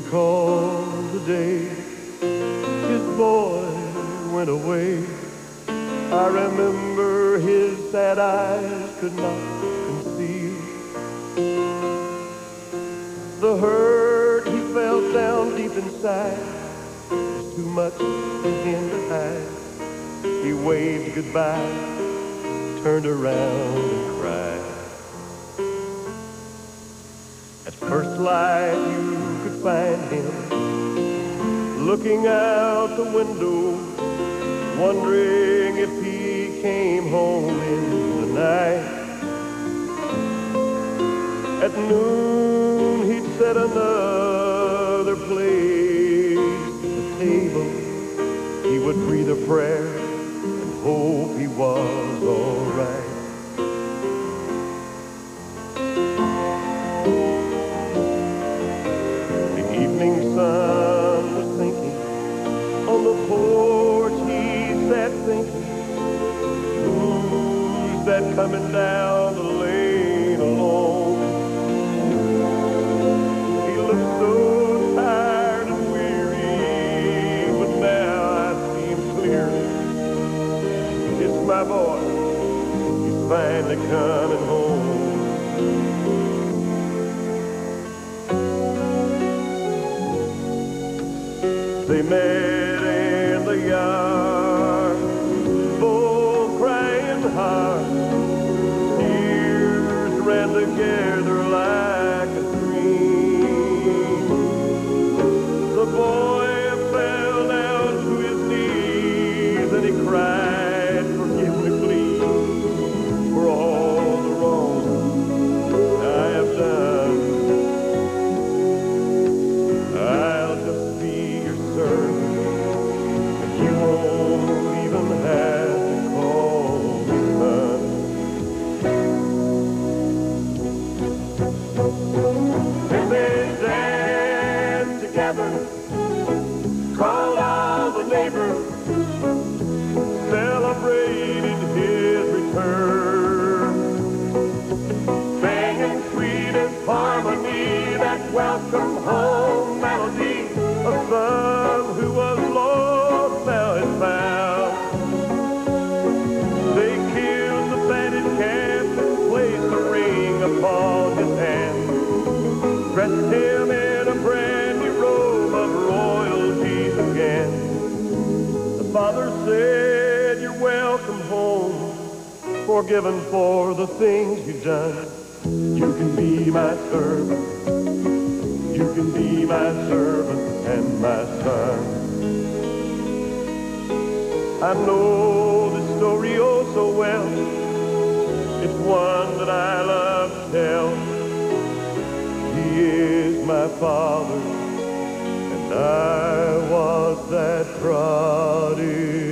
recall the day his boy went away. I remember his sad eyes could not conceal the hurt he felt down deep inside was too much for him to hide. He waved goodbye, turned around and cried. At first light you could find him looking out the window, wondering if he came home in the night. At noon he'd set another place at the table. He would breathe a prayer and hope he was all that coming down the lane alone? He looked so tired and weary, but now I see him clearly. It's my boy, he's finally coming home. They met Tears ran together like singing sweetest harmony, that welcome home melody. A son who was lost now is found. They killed the fatted calf and placed a ring upon his hand. Dressed him in a brand new robe of royalty again. The father said, You're welcome home forgiven for the things you've done. You can be my servant. You can be my servant and my son. I know this story oh so well. It's one that I love to tell. He is my father, and I was that prodigal.